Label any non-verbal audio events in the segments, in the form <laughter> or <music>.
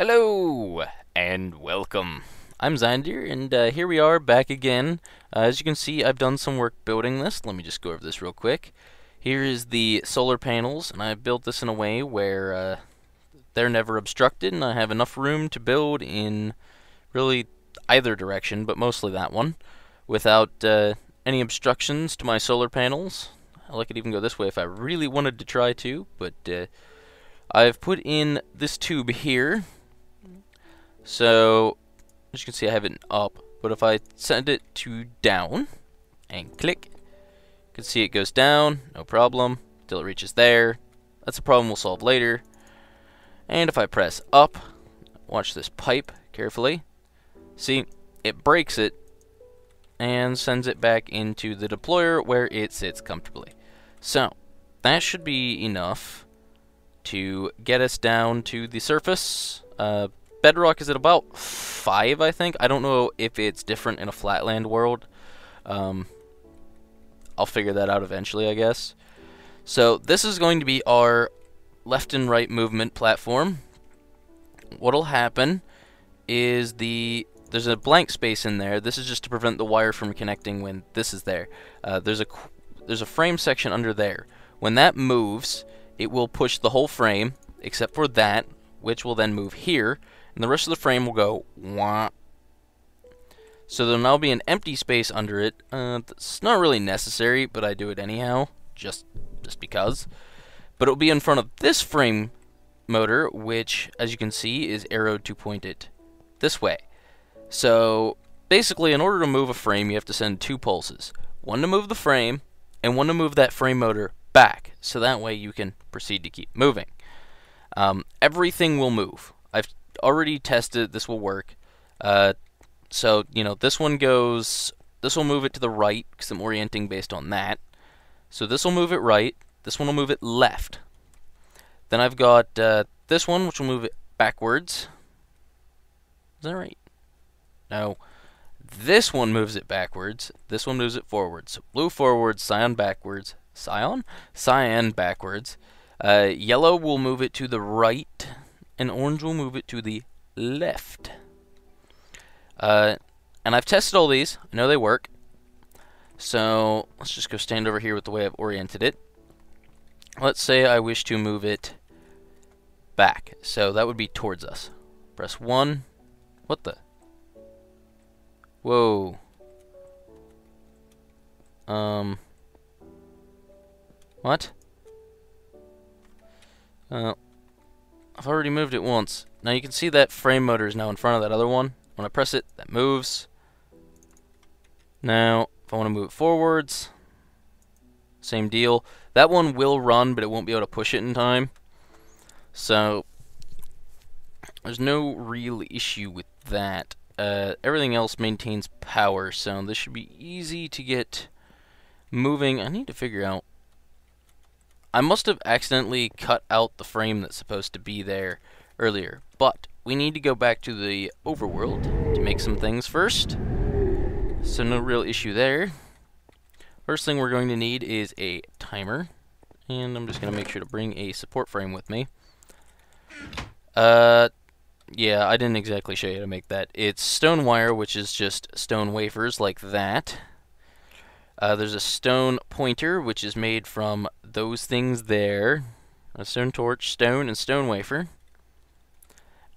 Hello and welcome. I'm Zeinder, and uh, here we are back again. Uh, as you can see, I've done some work building this. Let me just go over this real quick. Here is the solar panels, and I built this in a way where uh, they're never obstructed, and I have enough room to build in really either direction, but mostly that one, without uh, any obstructions to my solar panels. I could even go this way if I really wanted to try to, but uh, I've put in this tube here so, as you can see, I have it up. But if I send it to down and click, you can see it goes down, no problem, till it reaches there. That's a problem we'll solve later. And if I press up, watch this pipe carefully. See, it breaks it and sends it back into the deployer where it sits comfortably. So, that should be enough to get us down to the surface. Uh, Bedrock is at about 5, I think. I don't know if it's different in a flatland world. Um, I'll figure that out eventually, I guess. So this is going to be our left and right movement platform. What'll happen is the there's a blank space in there. This is just to prevent the wire from connecting when this is there. Uh, there's a there's a frame section under there. When that moves, it will push the whole frame except for that, which will then move here and the rest of the frame will go wah. So there'll now be an empty space under it. Uh, it's not really necessary, but I do it anyhow, just just because. But it'll be in front of this frame motor, which, as you can see, is arrowed to point it this way. So basically, in order to move a frame, you have to send two pulses. One to move the frame, and one to move that frame motor back. So that way you can proceed to keep moving. Um, everything will move. I've already tested this will work. Uh, so, you know, this one goes, this will move it to the right, because I'm orienting based on that. So this will move it right, this one will move it left. Then I've got uh, this one, which will move it backwards. Is that right? No. This one moves it backwards. This one moves it forwards. So blue forwards, cyan backwards. Cyan? Cyan backwards. Uh, yellow will move it to the right and orange will move it to the left. Uh, and I've tested all these. I know they work. So let's just go stand over here with the way I've oriented it. Let's say I wish to move it back. So that would be towards us. Press 1. What the? Whoa. Um. What? Uh, I've already moved it once. Now you can see that frame motor is now in front of that other one. When I press it, that moves. Now, if I want to move it forwards, same deal. That one will run, but it won't be able to push it in time. So, there's no real issue with that. Uh, everything else maintains power, so this should be easy to get moving. I need to figure out I must have accidentally cut out the frame that's supposed to be there earlier, but we need to go back to the overworld to make some things first. So no real issue there. First thing we're going to need is a timer, and I'm just going to make sure to bring a support frame with me. Uh, yeah, I didn't exactly show you how to make that. It's stone wire, which is just stone wafers like that. Uh, there's a stone pointer, which is made from those things there. A stone torch, stone, and stone wafer.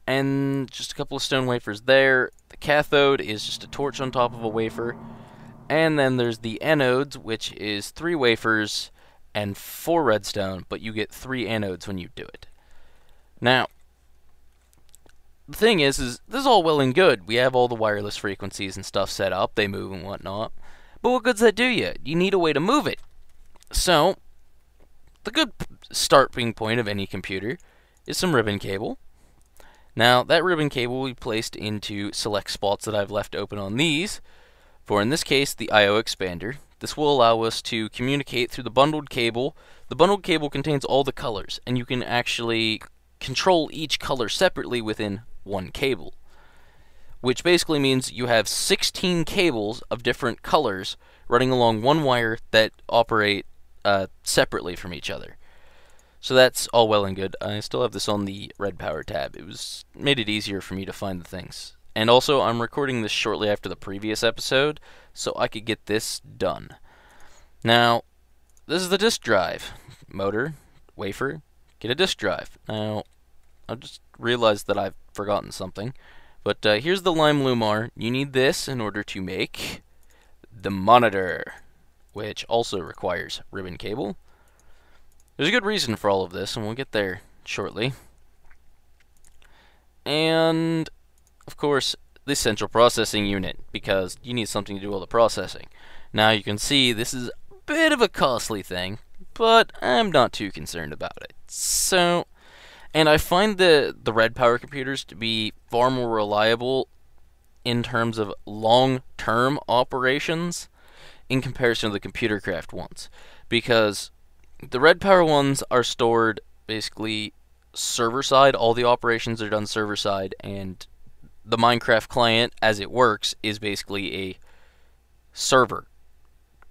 And just a couple of stone wafers there. The cathode is just a torch on top of a wafer. And then there's the anodes, which is three wafers and four redstone, but you get three anodes when you do it. Now, the thing is, is this is all well and good. We have all the wireless frequencies and stuff set up. They move and whatnot. But what good's that do you? You need a way to move it. So, the good starting point of any computer is some ribbon cable. Now, that ribbon cable will be placed into select spots that I've left open on these, for in this case, the I.O. expander. This will allow us to communicate through the bundled cable. The bundled cable contains all the colors, and you can actually control each color separately within one cable which basically means you have 16 cables of different colors running along one wire that operate uh, separately from each other. So that's all well and good. I still have this on the red power tab. It was made it easier for me to find the things. And also, I'm recording this shortly after the previous episode, so I could get this done. Now, this is the disk drive. Motor, wafer, get a disk drive. Now, I just realized that I've forgotten something. But uh, here's the Lime Lumar. You need this in order to make the monitor, which also requires ribbon cable. There's a good reason for all of this, and we'll get there shortly. And, of course, the central processing unit, because you need something to do all the processing. Now you can see this is a bit of a costly thing, but I'm not too concerned about it. So, and I find the, the red power computers to be far more reliable in terms of long-term operations in comparison to the Computercraft ones. Because the red power ones are stored basically server side. All the operations are done server side, and the Minecraft client, as it works, is basically a server,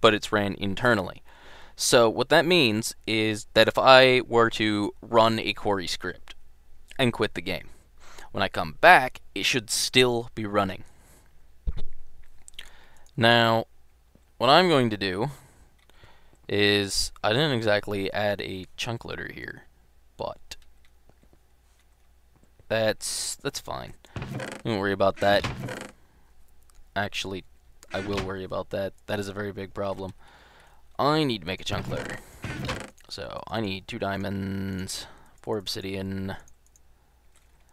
but it's ran internally. So what that means is that if I were to run a quarry script and quit the game, when I come back, it should still be running. Now, what I'm going to do is I didn't exactly add a chunk loader here, but that's that's fine. Don't worry about that. Actually, I will worry about that. That is a very big problem. I need to make a chunk loader. So, I need two diamonds, four obsidian,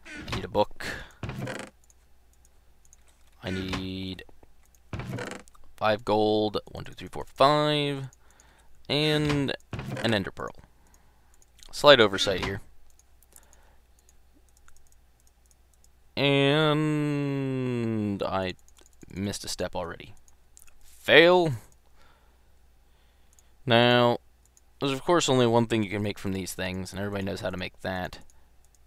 I need a book, I need five gold, one, two, three, four, five, and an ender pearl. Slight oversight here. And I missed a step already. Fail. Now, there's of course only one thing you can make from these things, and everybody knows how to make that.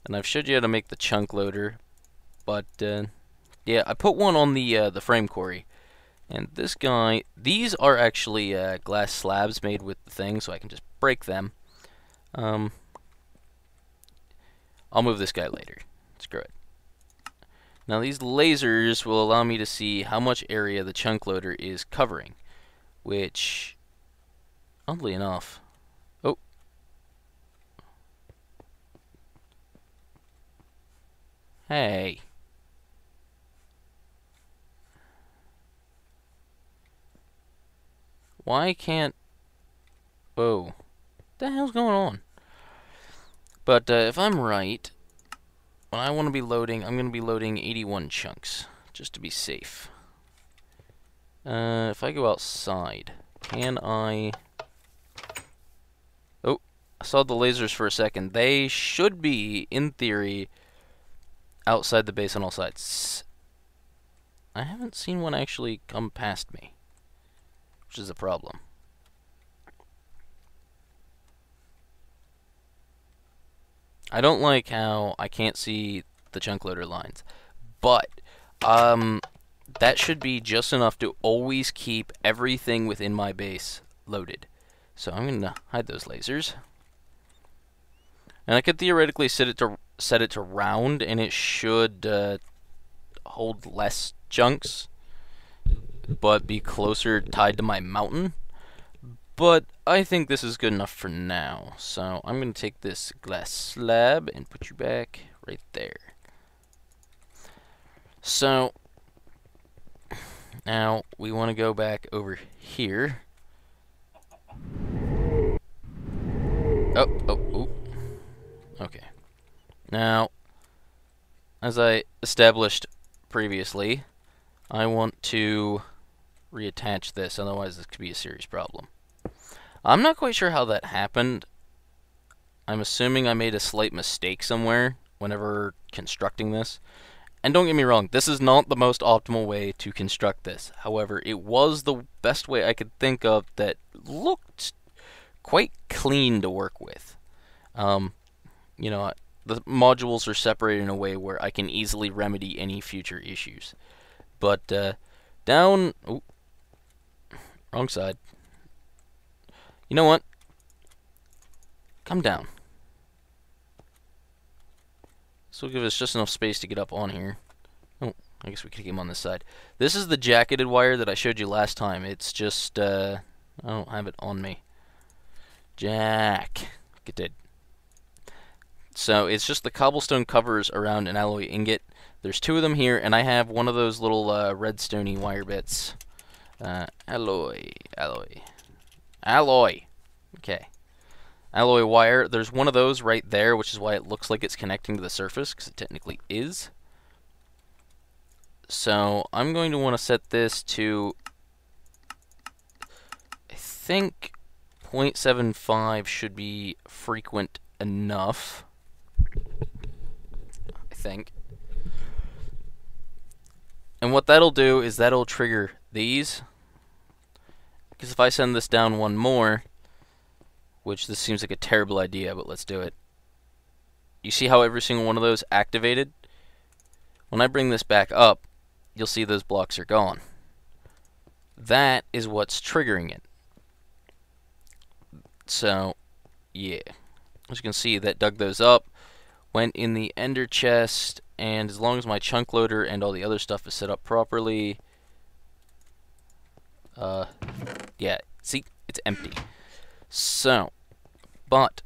And I've showed you how to make the chunk loader, but uh, yeah, I put one on the uh, the frame quarry. And this guy, these are actually uh, glass slabs made with the thing, so I can just break them. Um, I'll move this guy later. Screw it. Now these lasers will allow me to see how much area the chunk loader is covering, which, oddly enough, oh, hey. Why can't... Whoa. What the hell's going on? But uh, if I'm right, when I want to be loading, I'm going to be loading 81 chunks, just to be safe. Uh, if I go outside, can I... I saw the lasers for a second. They should be, in theory, outside the base on all sides. I haven't seen one actually come past me which is a problem. I don't like how I can't see the chunk loader lines, but um, that should be just enough to always keep everything within my base loaded. So I'm going to hide those lasers. And I could theoretically set it to set it to round, and it should uh, hold less chunks but be closer tied to my mountain. But I think this is good enough for now. So I'm going to take this glass slab and put you back right there. So now we want to go back over here. Oh, oh, oh. Okay. Now, as I established previously, I want to reattach this, otherwise this could be a serious problem. I'm not quite sure how that happened. I'm assuming I made a slight mistake somewhere whenever constructing this. And don't get me wrong, this is not the most optimal way to construct this. However, it was the best way I could think of that looked quite clean to work with. Um, you know, the modules are separated in a way where I can easily remedy any future issues. But uh, down... Ooh, Wrong side. You know what? Come down. This will give us just enough space to get up on here. Oh, I guess we could get him on this side. This is the jacketed wire that I showed you last time. It's just, uh, I don't have it on me. Jack. Get dead. So it's just the cobblestone covers around an alloy ingot. There's two of them here, and I have one of those little uh, redstone wire bits. Uh, alloy, alloy, alloy. Okay. Alloy wire. There's one of those right there, which is why it looks like it's connecting to the surface, because it technically is. So I'm going to want to set this to, I think 0.75 should be frequent enough. Think. And what that'll do is that'll trigger these. Because if I send this down one more, which this seems like a terrible idea, but let's do it. You see how every single one of those activated? When I bring this back up, you'll see those blocks are gone. That is what's triggering it. So, yeah. As you can see, that dug those up, went in the ender chest, and as long as my chunk loader and all the other stuff is set up properly, uh, yeah, see, it's empty. So, but,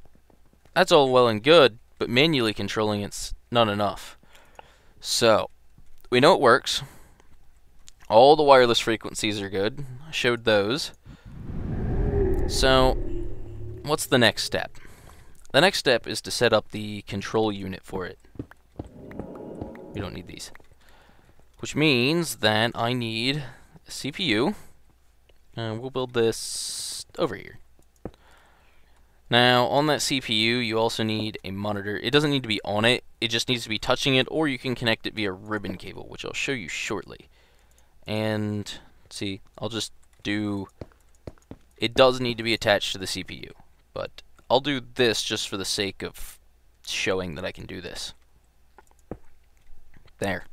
that's all well and good, but manually controlling it's not enough. So, we know it works. All the wireless frequencies are good. I showed those. So, what's the next step? The next step is to set up the control unit for it. We don't need these. Which means that I need a CPU. And we'll build this over here. Now, on that CPU, you also need a monitor. It doesn't need to be on it. It just needs to be touching it, or you can connect it via ribbon cable, which I'll show you shortly. And, see, I'll just do... It does need to be attached to the CPU, but I'll do this just for the sake of showing that I can do this. There.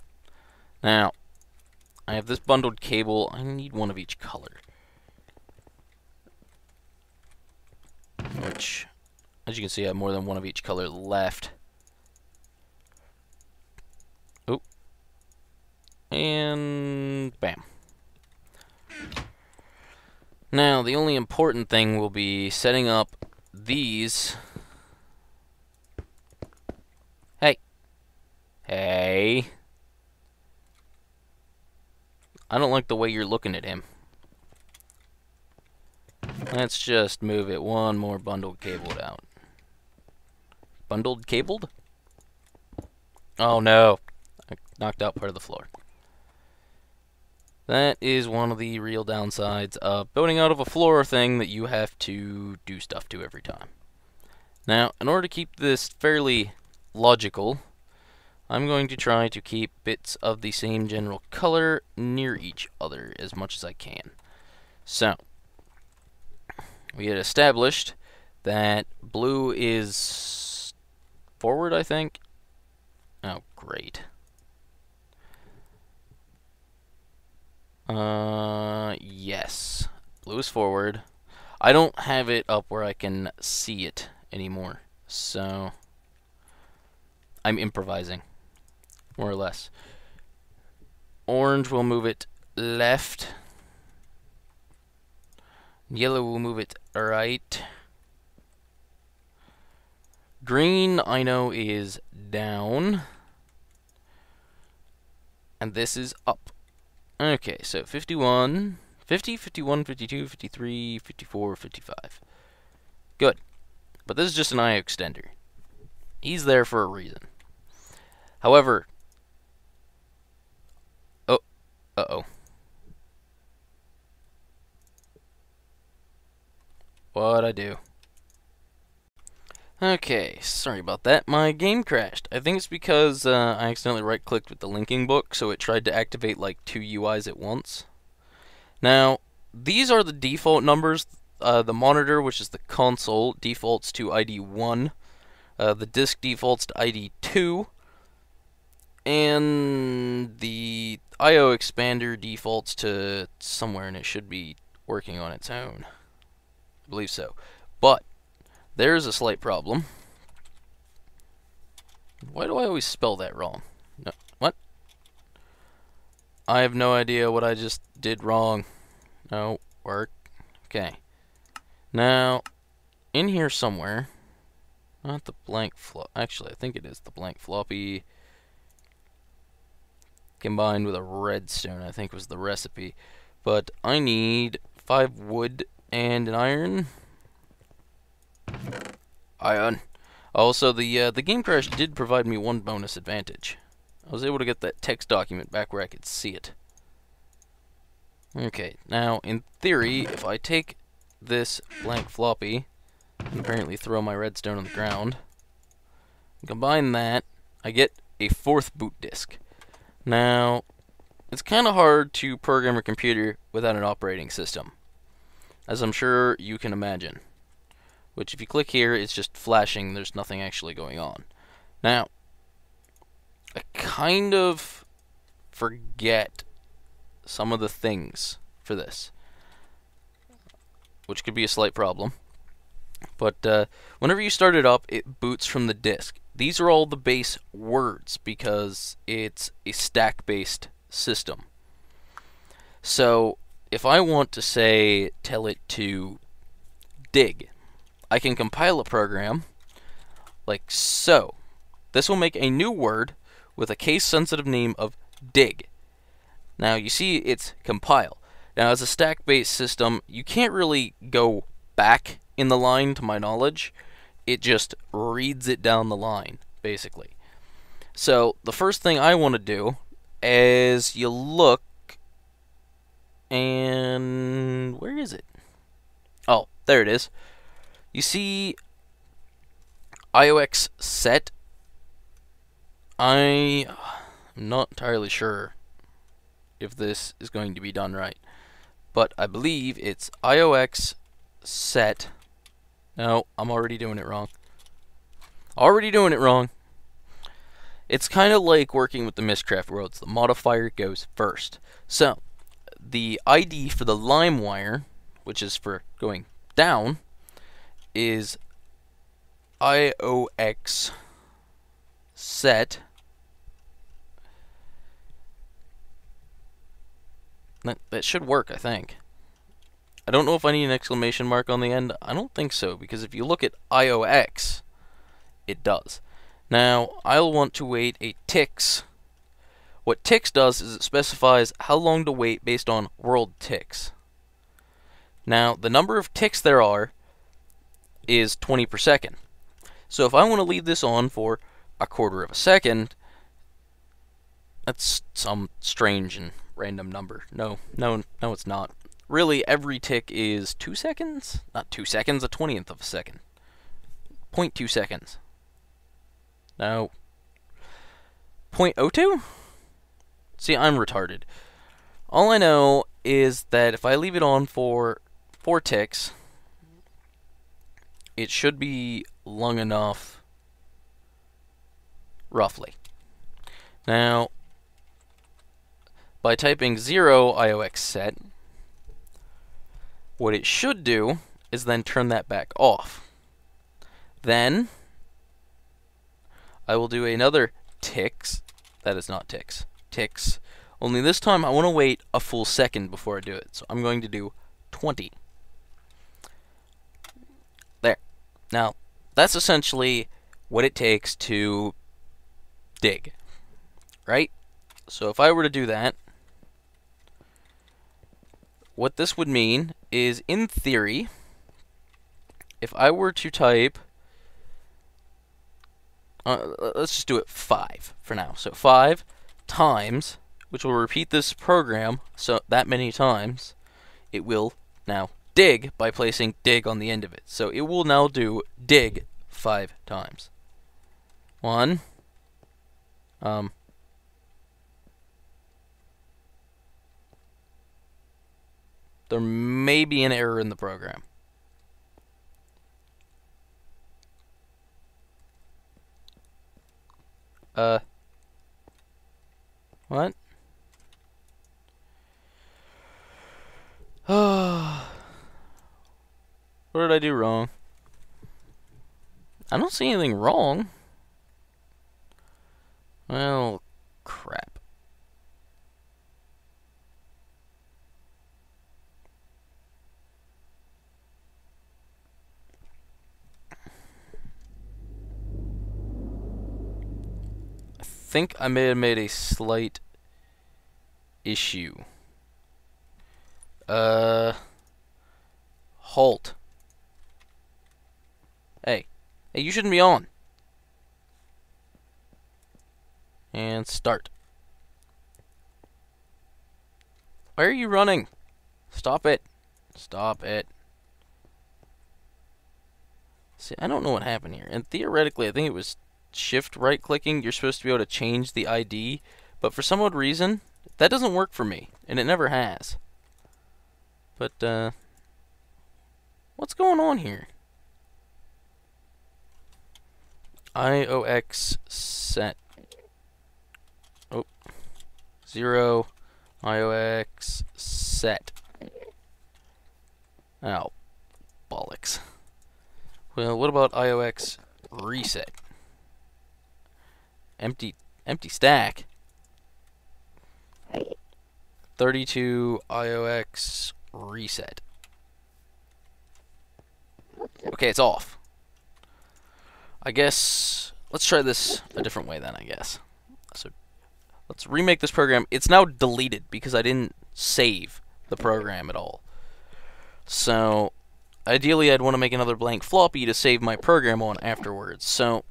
Now, I have this bundled cable. I need one of each color. Which, as you can see, I have more than one of each color left. Oh. And bam. Now, the only important thing will be setting up these. Hey. Hey. I don't like the way you're looking at him. Let's just move it one more bundled cabled out. Bundled cabled? Oh no. I knocked out part of the floor. That is one of the real downsides of building out of a floor thing that you have to do stuff to every time. Now, in order to keep this fairly logical, I'm going to try to keep bits of the same general color near each other as much as I can. So, we had established that blue is forward, I think. Oh, great. Uh, yes. Blue is forward. I don't have it up where I can see it anymore, so I'm improvising, more or less. Orange will move it left. Yellow will move it right. Green, I know, is down. And this is up. Okay, so 51, 50, 51, 52, 53, 54, 55. Good. But this is just an IO extender. He's there for a reason. However, oh, uh-oh. What'd I do? Okay, sorry about that. My game crashed. I think it's because uh, I accidentally right-clicked with the linking book, so it tried to activate like two UIs at once. Now, these are the default numbers. Uh, the monitor, which is the console, defaults to ID 1. Uh, the disk defaults to ID 2. And the I.O. expander defaults to somewhere, and it should be working on its own. I believe so. But there's a slight problem. Why do I always spell that wrong? No, what? I have no idea what I just did wrong. No, work. Okay. Now, in here somewhere, not the blank flop. Actually, I think it is the blank floppy combined with a redstone, I think was the recipe. But I need five wood and an iron. Also, the uh, the game crash did provide me one bonus advantage. I was able to get that text document back where I could see it. Okay, now, in theory, if I take this blank floppy, and apparently throw my redstone on the ground, combine that, I get a Forth boot disk. Now, it's kind of hard to program a computer without an operating system, as I'm sure you can imagine. Which, if you click here, it's just flashing, there's nothing actually going on. Now, I kind of forget some of the things for this, which could be a slight problem. But uh, whenever you start it up, it boots from the disk. These are all the base words because it's a stack based system. So if I want to say, tell it to dig, I can compile a program like so. This will make a new word with a case sensitive name of dig. Now you see it's compile. Now as a stack based system, you can't really go back in the line to my knowledge it just reads it down the line, basically. So the first thing I want to do is you look and where is it? Oh, there it is. You see IOX set. I am not entirely sure if this is going to be done right, but I believe it's IOX set no, I'm already doing it wrong. Already doing it wrong. It's kind of like working with the Mystcraft worlds. The modifier goes first. So, the ID for the lime wire, which is for going down, is IOX set. That, that should work, I think. I don't know if I need an exclamation mark on the end. I don't think so, because if you look at IOX, it does. Now, I'll want to wait a ticks. What ticks does is it specifies how long to wait based on world ticks. Now, the number of ticks there are is 20 per second. So if I want to leave this on for a quarter of a second, that's some strange and random number. No, no, no, it's not. Really, every tick is two seconds? Not two seconds, a twentieth of a second. 0.2 seconds. No. 0.02? See, I'm retarded. All I know is that if I leave it on for four ticks, it should be long enough, roughly. Now, by typing 0 IOX set, what it should do is then turn that back off. Then I will do another ticks. That is not ticks. Ticks. Only this time I want to wait a full second before I do it. So I'm going to do 20. There. Now, that's essentially what it takes to dig. Right? So if I were to do that, what this would mean is, in theory, if I were to type, uh, let's just do it 5 for now. So 5 times, which will repeat this program so that many times, it will now dig by placing dig on the end of it. So it will now do dig 5 times. 1, um, there may be an error in the program. Uh. What? <sighs> what did I do wrong? I don't see anything wrong. Well, crap. I think I may have made a slight issue. Uh, halt. Hey, hey, you shouldn't be on. And start. Why are you running? Stop it. Stop it. See, I don't know what happened here. And theoretically, I think it was shift right clicking. You're supposed to be able to change the ID. But for some odd reason, that doesn't work for me. And it never has. But, uh... What's going on here? IOX set oh, zero IOX set. Oh, bollocks. Well, what about IOX reset? Empty, empty stack. 32 IOX reset. Okay, it's off. I guess let's try this a different way then, I guess. So Let's remake this program. It's now deleted because I didn't save the program at all. So, ideally I'd want to make another blank floppy to save my program on afterwards. So,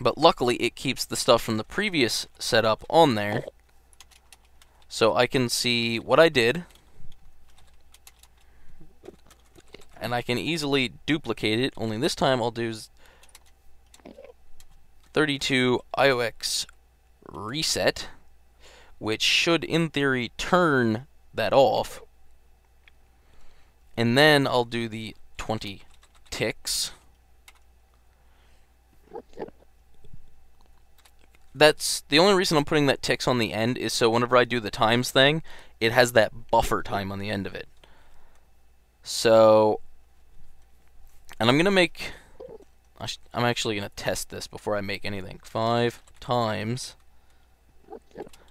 but luckily it keeps the stuff from the previous setup on there. So I can see what I did. And I can easily duplicate it, only this time I'll do 32 IOX reset, which should, in theory, turn that off. And then I'll do the 20 ticks. That's the only reason I'm putting that ticks on the end is so whenever I do the times thing, it has that buffer time on the end of it. So, and I'm going to make, I'm actually going to test this before I make anything. 5 times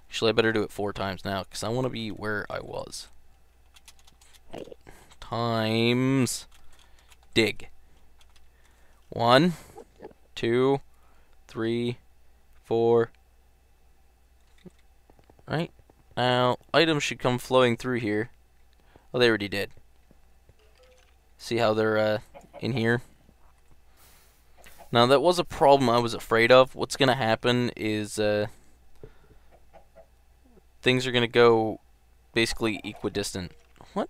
Actually, I better do it four times now, because I want to be where I was. Times dig. One, two, three, four. Right? Now, items should come flowing through here. Oh, they already did. See how they're uh, in here? Now, that was a problem I was afraid of. What's going to happen is... Uh, things are going to go basically equidistant. What?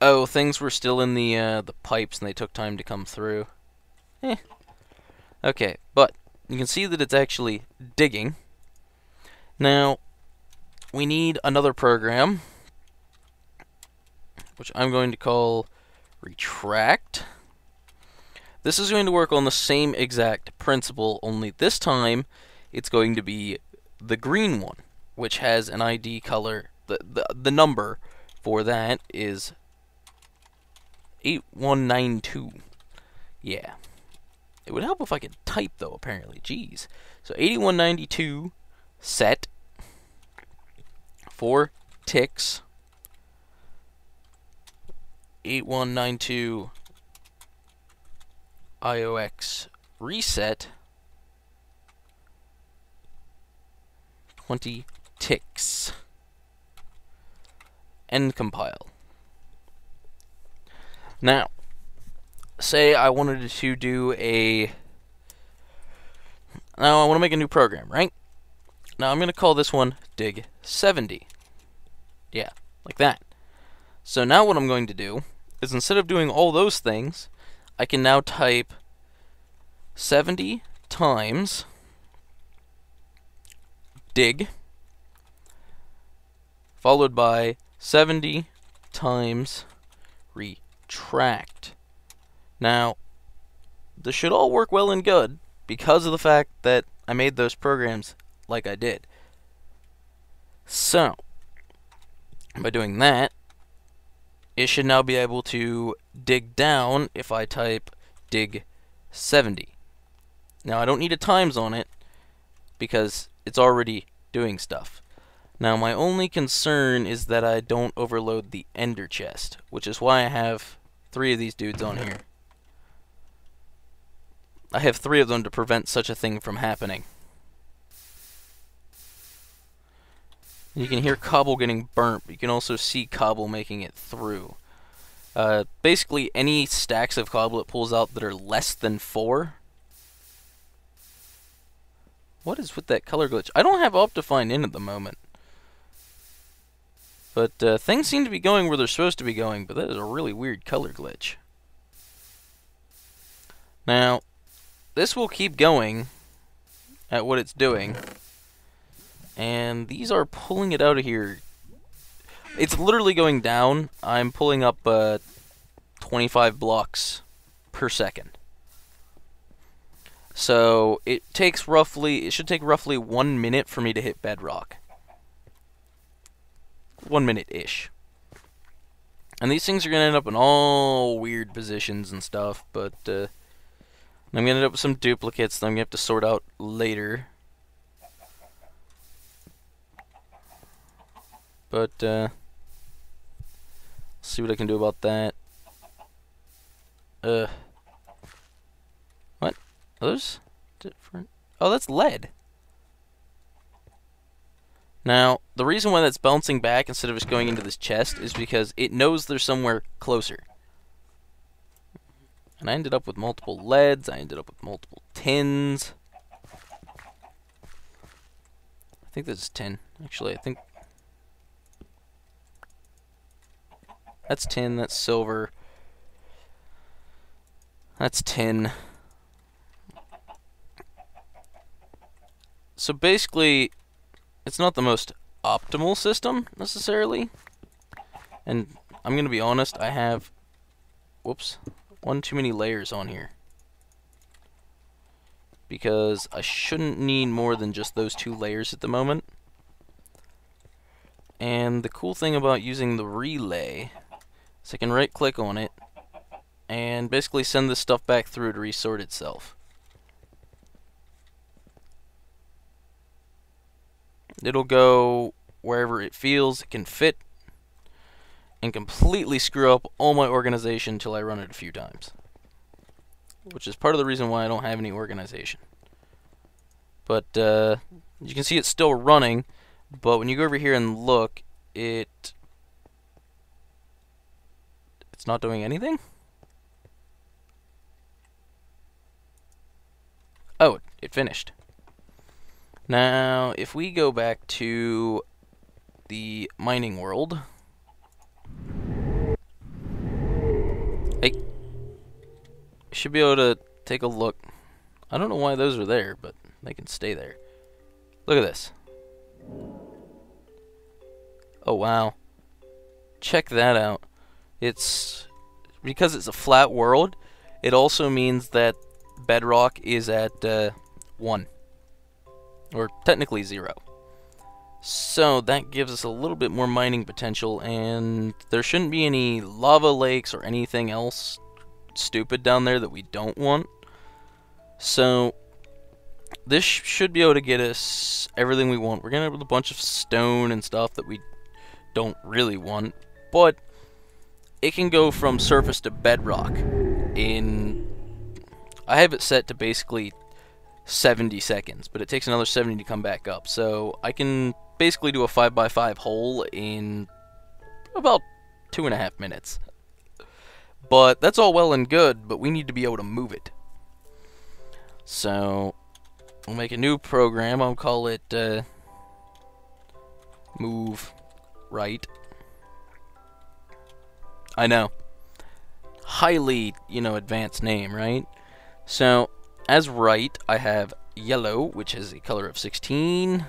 Oh, things were still in the uh, the pipes and they took time to come through. Eh. Okay, but you can see that it's actually digging. Now, we need another program, which I'm going to call retract. This is going to work on the same exact principle, only this time it's going to be the green one, which has an ID color. The, the, the number for that is 8192. Yeah. It would help if I could type, though, apparently. Jeez. So 8192 set for ticks 8192 IOX reset 20 ticks and compile. Now, say I wanted to do a now I want to make a new program, right? Now I'm going to call this one dig 70. Yeah, like that. So now what I'm going to do is instead of doing all those things, I can now type 70 times dig followed by 70 times retract. Now, this should all work well and good because of the fact that I made those programs like I did. So, by doing that, it should now be able to dig down if I type dig 70. Now I don't need a times on it because it's already doing stuff. Now my only concern is that I don't overload the ender chest, which is why I have three of these dudes on here. I have three of them to prevent such a thing from happening. You can hear Cobble getting burnt, but you can also see Cobble making it through. Uh, basically, any stacks of Cobble it pulls out that are less than four. What is with that color glitch? I don't have Optifine in at the moment. But uh, things seem to be going where they're supposed to be going, but that is a really weird color glitch. Now, this will keep going at what it's doing. And these are pulling it out of here. It's literally going down. I'm pulling up uh, 25 blocks per second. So it takes roughly, it should take roughly one minute for me to hit bedrock. One minute-ish. And these things are going to end up in all weird positions and stuff, but uh, I'm going to end up with some duplicates that I'm going to have to sort out later. But, uh, see what I can do about that. Uh, what? Are those different? Oh, that's lead. Now, the reason why that's bouncing back instead of just going into this chest is because it knows there's somewhere closer. And I ended up with multiple leads, I ended up with multiple tins. I think this is tin. Actually, I think That's tin, that's silver. That's tin. So basically, it's not the most optimal system, necessarily. And I'm going to be honest, I have, whoops, one too many layers on here. Because I shouldn't need more than just those two layers at the moment. And the cool thing about using the relay so I can right click on it and basically send this stuff back through to resort itself. It'll go wherever it feels it can fit and completely screw up all my organization until I run it a few times. Which is part of the reason why I don't have any organization. But uh, you can see it's still running, but when you go over here and look, it it's not doing anything? Oh, it finished. Now, if we go back to the mining world... I should be able to take a look. I don't know why those are there, but they can stay there. Look at this. Oh, wow. Check that out. It's because it's a flat world. It also means that bedrock is at uh, one, or technically zero. So that gives us a little bit more mining potential, and there shouldn't be any lava lakes or anything else stupid down there that we don't want. So this should be able to get us everything we want. We're gonna have a bunch of stone and stuff that we don't really want, but it can go from surface to bedrock in I have it set to basically 70 seconds, but it takes another 70 to come back up. So I can basically do a 5x5 hole in about two and a half minutes. But that's all well and good, but we need to be able to move it. So we'll make a new program. I'll call it uh, move right. I know. Highly, you know, advanced name, right? So, as right, I have yellow, which is a color of 16.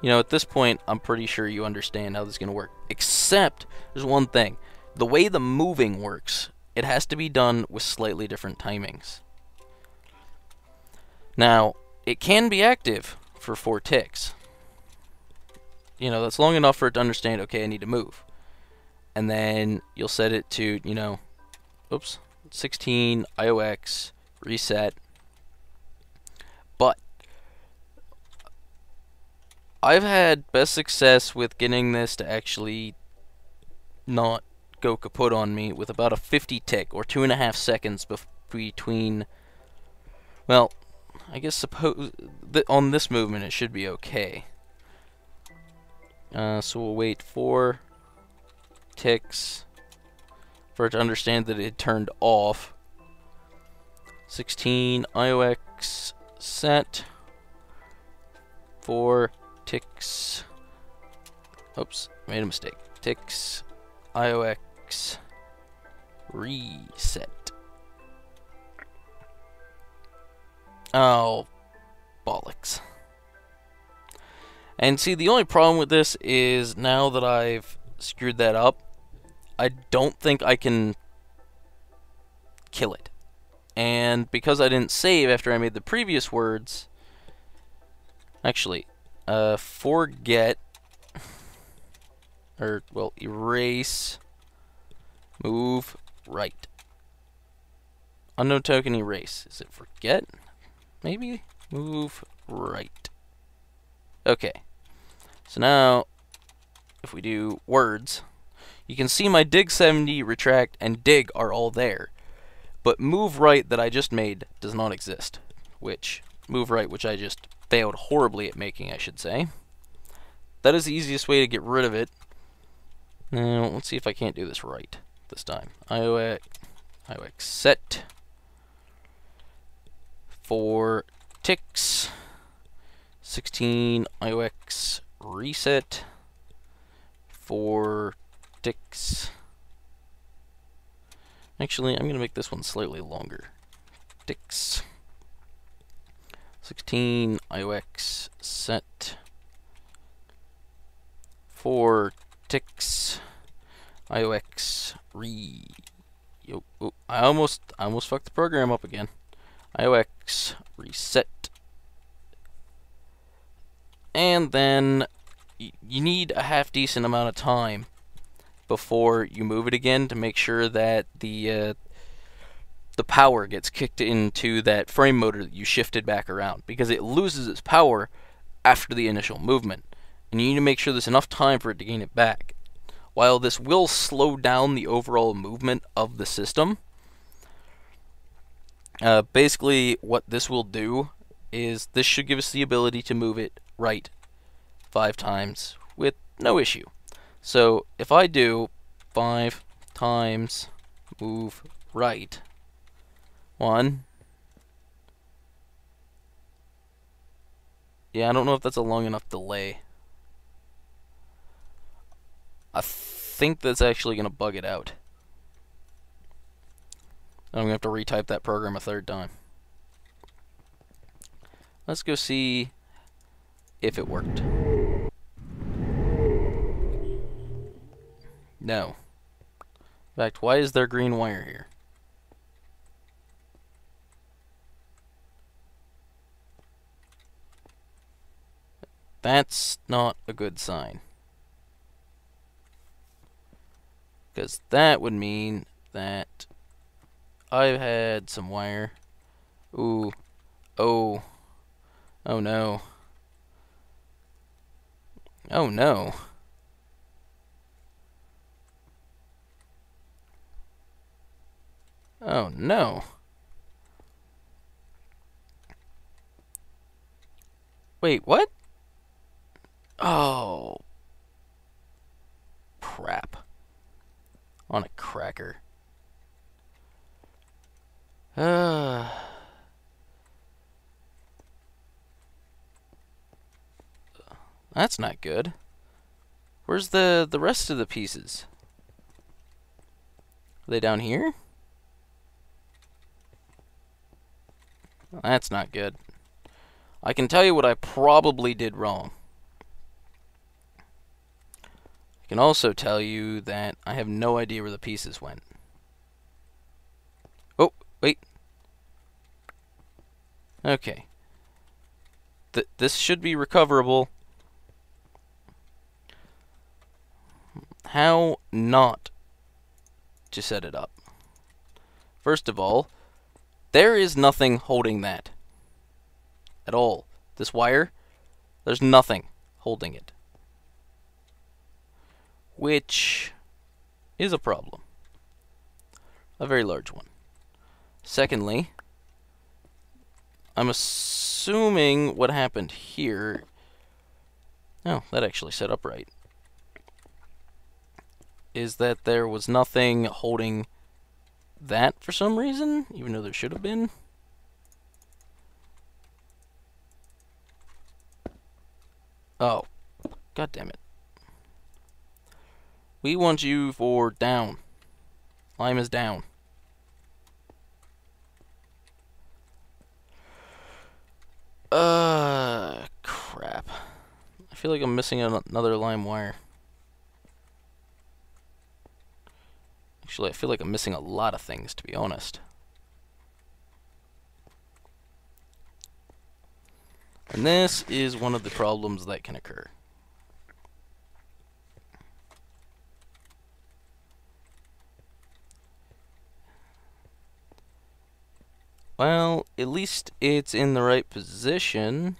You know, at this point, I'm pretty sure you understand how this is going to work. Except, there's one thing. The way the moving works, it has to be done with slightly different timings. Now, it can be active for four ticks. You know, that's long enough for it to understand, okay, I need to move. And then you'll set it to, you know, oops, 16 IOX reset. But I've had best success with getting this to actually not go kaput on me with about a 50 tick or two and a half seconds between. Well, I guess suppose that on this movement it should be okay. Uh, so we'll wait four ticks for it to understand that it turned off. 16 IOX set. Four ticks. Oops, made a mistake. Ticks IOX reset. Oh, bollocks. And see, the only problem with this is now that I've screwed that up, I don't think I can kill it. And because I didn't save after I made the previous words, actually, uh, forget, or, well, erase, move right. Unknown token erase. Is it forget? Maybe move right. Okay. So now, if we do words, you can see my dig 70, retract, and dig are all there. But move right that I just made does not exist. Which, move right, which I just failed horribly at making, I should say. That is the easiest way to get rid of it. Now, let's see if I can't do this right this time. IOX, IOX set for ticks. 16 IOX reset for ticks. Actually, I'm going to make this one slightly longer. Ticks. 16 IOX set for ticks. IOX re. Yo, oh, I almost, I almost fucked the program up again. IOX reset. And then you need a half decent amount of time before you move it again to make sure that the uh, the power gets kicked into that frame motor that you shifted back around because it loses its power after the initial movement and you need to make sure there's enough time for it to gain it back. While this will slow down the overall movement of the system, uh, basically, what this will do is this should give us the ability to move it right five times with no issue. So if I do five times move right, one, yeah, I don't know if that's a long enough delay. I think that's actually going to bug it out. I'm going to have to retype that program a third time. Let's go see if it worked. No. In fact, why is there green wire here? That's not a good sign. Because that would mean that I've had some wire. Ooh. Oh. Oh no. Oh no. Oh no. Wait, what? Oh. Crap. On a cracker. Uh, <sighs> that's not good. Where's the the rest of the pieces? Are they down here? That's not good. I can tell you what I probably did wrong. I can also tell you that I have no idea where the pieces went. Oh, wait. Okay. Th this should be recoverable. how not to set it up. First of all, there is nothing holding that at all. This wire, there's nothing holding it. Which is a problem. A very large one. Secondly, I'm assuming what happened here... Oh, that actually set up right. Is that there was nothing holding that for some reason, even though there should have been. Oh, god damn it. We want you for down. Lime is down. Uh, crap. I feel like I'm missing another lime wire. Actually, I feel like I'm missing a lot of things, to be honest. And this is one of the problems that can occur. Well, at least it's in the right position.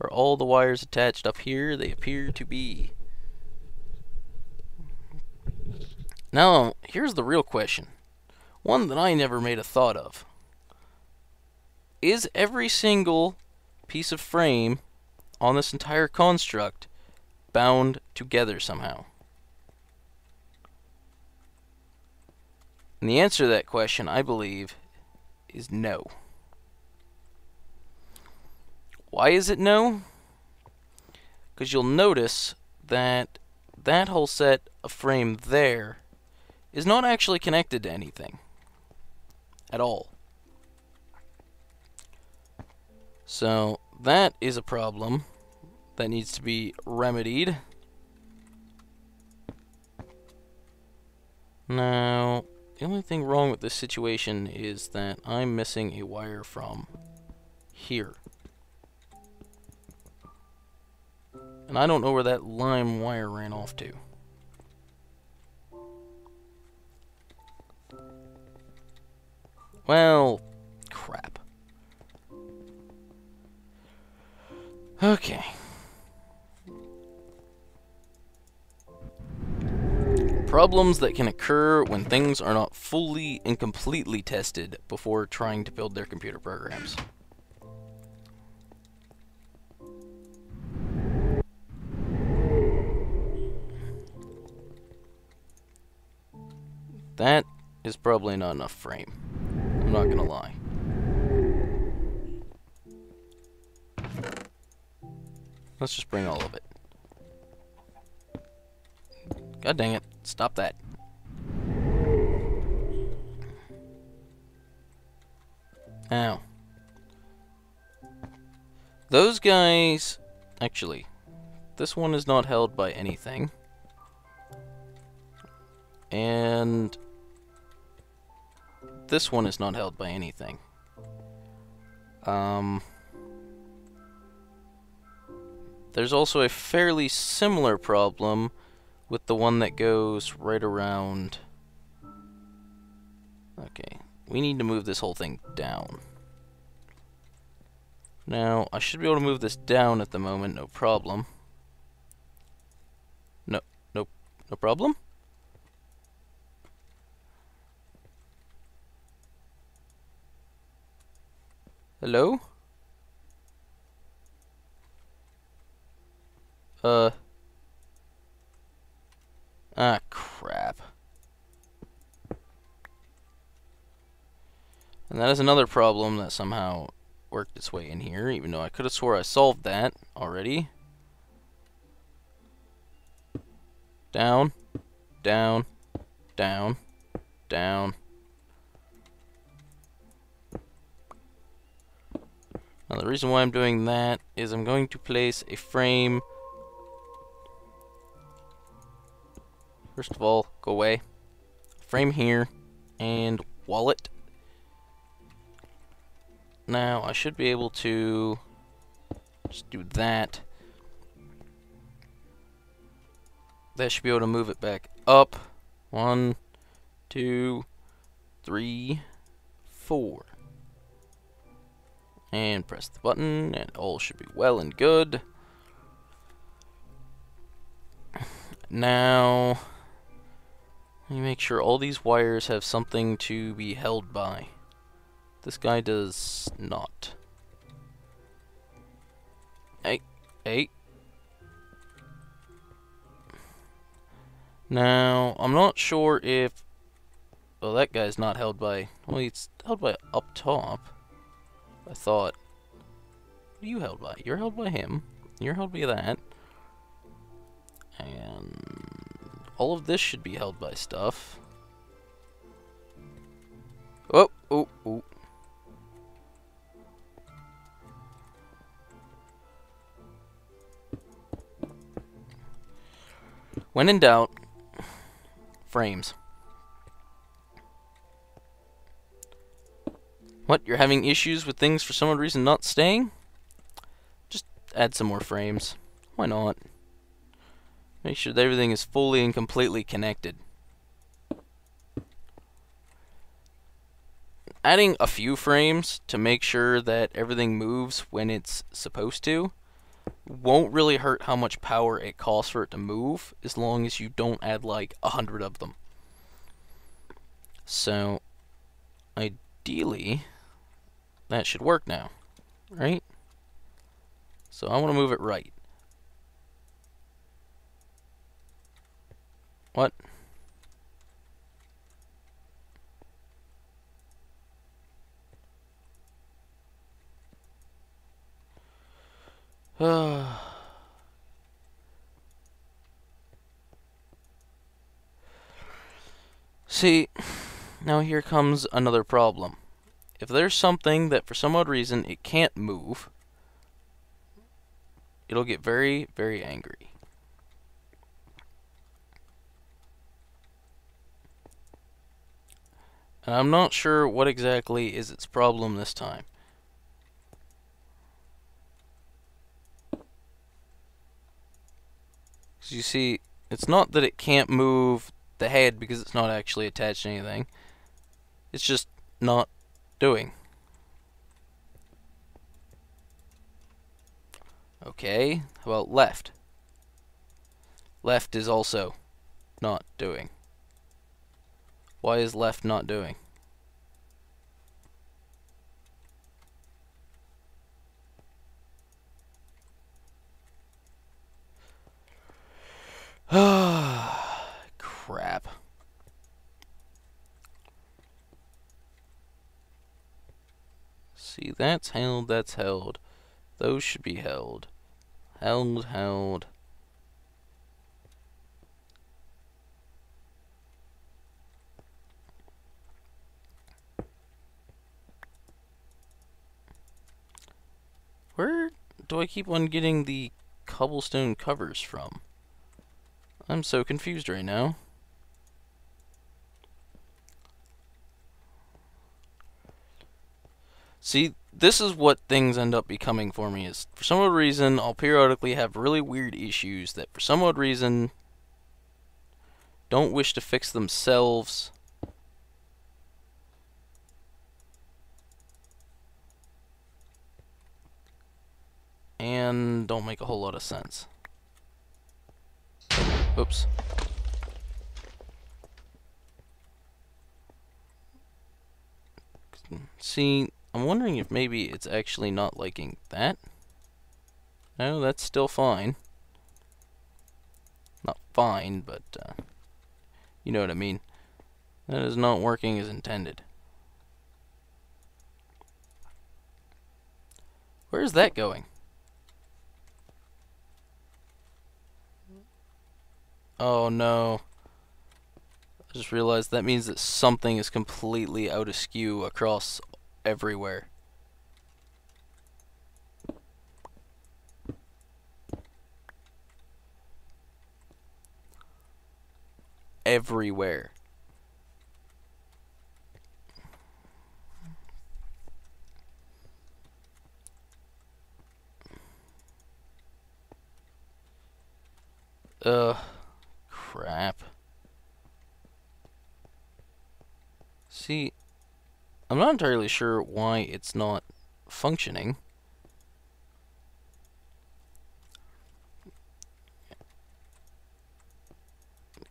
Are all the wires attached up here? They appear to be. Now, um, here's the real question. One that I never made a thought of. Is every single piece of frame on this entire construct bound together somehow? And the answer to that question, I believe, is no. Why is it no? Because you'll notice that that whole set of frame there is not actually connected to anything at all. So that is a problem that needs to be remedied. Now, the only thing wrong with this situation is that I'm missing a wire from here. And I don't know where that lime wire ran off to. Well, crap. Okay. Problems that can occur when things are not fully and completely tested before trying to build their computer programs. That is probably not enough frame. I'm not gonna lie. Let's just bring all of it. God dang it. Stop that. Now. Those guys... Actually, this one is not held by anything. And... This one is not held by anything. Um... There's also a fairly similar problem with the one that goes right around... Okay, we need to move this whole thing down. Now, I should be able to move this down at the moment, no problem. No, no, no problem? Hello? Uh... Ah, crap. And that is another problem that somehow worked its way in here, even though I could have swore I solved that already. Down, down, down, down. Now the reason why I'm doing that is I'm going to place a frame First of all, go away. Frame here, and wallet. Now, I should be able to just do that. that should be able to move it back up. One, two, three, four. And press the button, and all should be well and good. Now, let me make sure all these wires have something to be held by. This guy does not. Hey, hey. Now, I'm not sure if... Well, that guy's not held by... Well, he's held by up top. I thought. What are you held by? You're held by him. You're held by that. And... All of this should be held by stuff. Oh, oh, oh. When in doubt, <sighs> frames. What, you're having issues with things for some reason not staying? Just add some more frames. Why not? Make sure that everything is fully and completely connected. Adding a few frames to make sure that everything moves when it's supposed to won't really hurt how much power it costs for it to move as long as you don't add like a hundred of them. So, ideally, that should work now, right? So I want to move it right. What? <sighs> See, now here comes another problem. If there's something that for some odd reason it can't move, it'll get very, very angry. And I'm not sure what exactly is its problem this time. Because you see, it's not that it can't move the head because it's not actually attached to anything. It's just not doing. Okay, about left? Left is also not doing. Why is left not doing? Ah, <sighs> Crap. See, that's held, that's held. Those should be held. Held, held. Where do I keep on getting the cobblestone covers from? I'm so confused right now. See, this is what things end up becoming for me is for some odd reason I'll periodically have really weird issues that for some odd reason don't wish to fix themselves and don't make a whole lot of sense. Oops. See, I'm wondering if maybe it's actually not liking that. No, that's still fine. Not fine, but uh, you know what I mean. That is not working as intended. Where is that going? Oh no. I just realized that means that something is completely out of skew across everywhere. Everywhere. Ugh, crap. See, I'm not entirely sure why it's not functioning.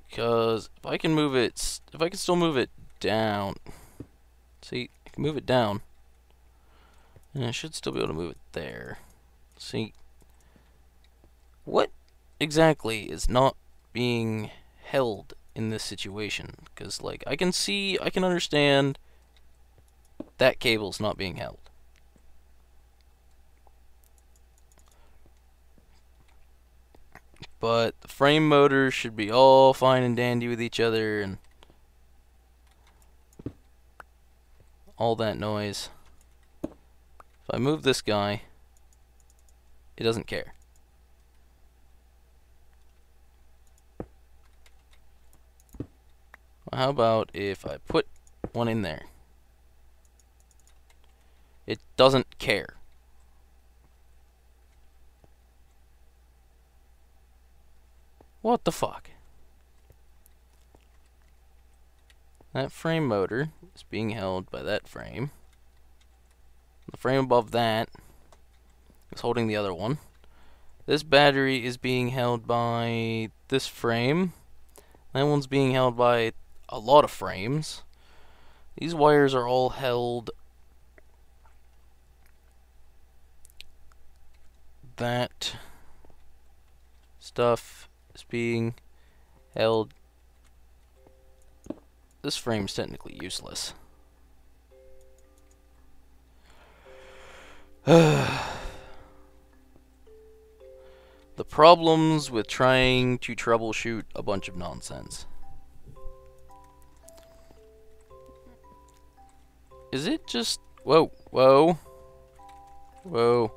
Because if I can move it, if I can still move it down, see, I can move it down, and I should still be able to move it there. See, what exactly is not being held in this situation? Because, like, I can see, I can understand that cable's not being held. But the frame motors should be all fine and dandy with each other and all that noise. If I move this guy, it doesn't care. How about if I put one in there? It doesn't care. What the fuck? That frame motor is being held by that frame. The frame above that is holding the other one. This battery is being held by this frame. That one's being held by a lot of frames. These wires are all held that stuff is being held. This frame is technically useless. <sighs> the problems with trying to troubleshoot a bunch of nonsense. Is it just... Whoa, whoa. Whoa.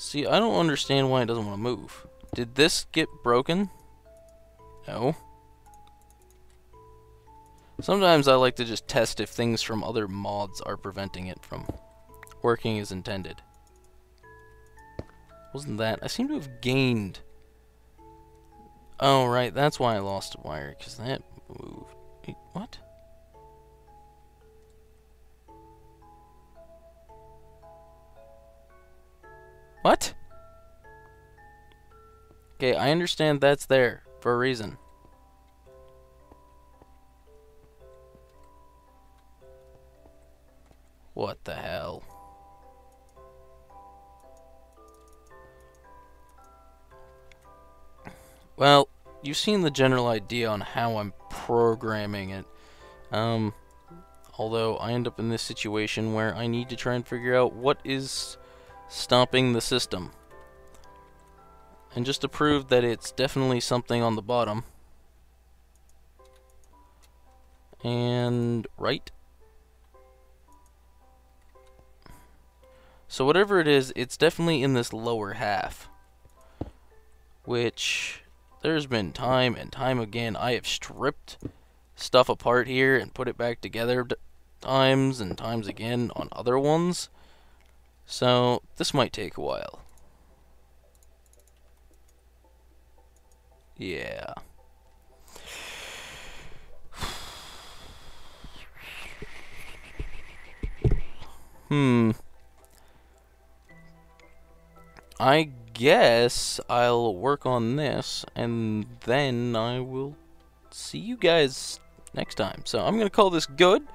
See, I don't understand why it doesn't want to move. Did this get broken? No. Sometimes I like to just test if things from other mods are preventing it from working as intended. Wasn't that? I seem to have gained... Oh, right, that's why I lost a wire, because that moved. Wait, what? What? Okay, I understand that's there for a reason. What the hell? Well, you've seen the general idea on how I'm programming it. Um, although I end up in this situation where I need to try and figure out what is stomping the system. And just to prove that it's definitely something on the bottom. And right. So whatever it is, it's definitely in this lower half. Which, there's been time and time again, I have stripped stuff apart here and put it back together times and times again on other ones. So, this might take a while. Yeah. Hmm. I guess I'll work on this, and then I will see you guys next time. So I'm going to call this good.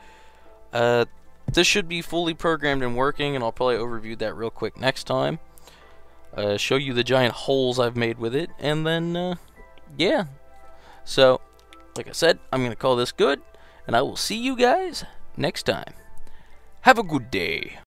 Uh, this should be fully programmed and working, and I'll probably overview that real quick next time. Uh, show you the giant holes I've made with it, and then, uh, yeah. So, like I said, I'm going to call this good, and I will see you guys next time. Have a good day.